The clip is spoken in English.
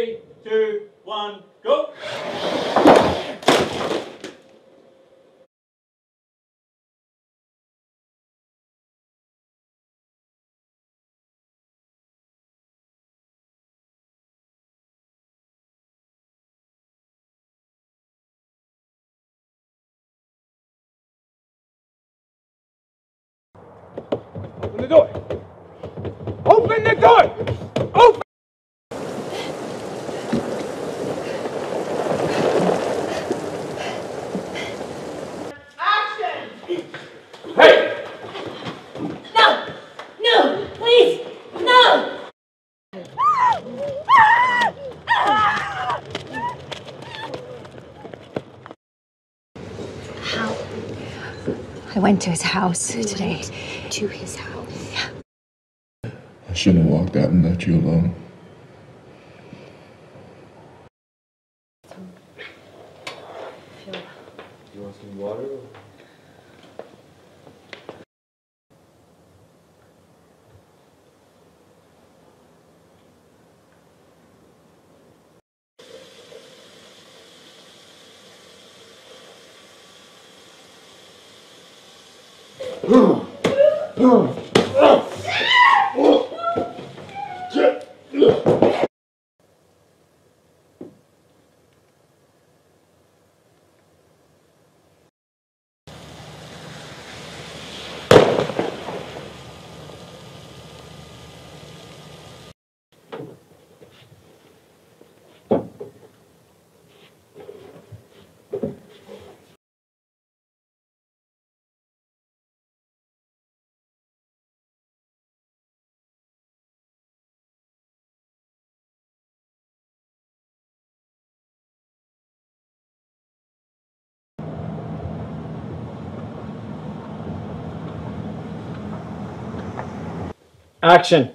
Three, two, one, go. Open the door. Open the door. Open. Hey! No! No! Please! No! How? I went to his house today. To his house. I shouldn't have walked out and left you alone. You want some water? boom, boom. Action.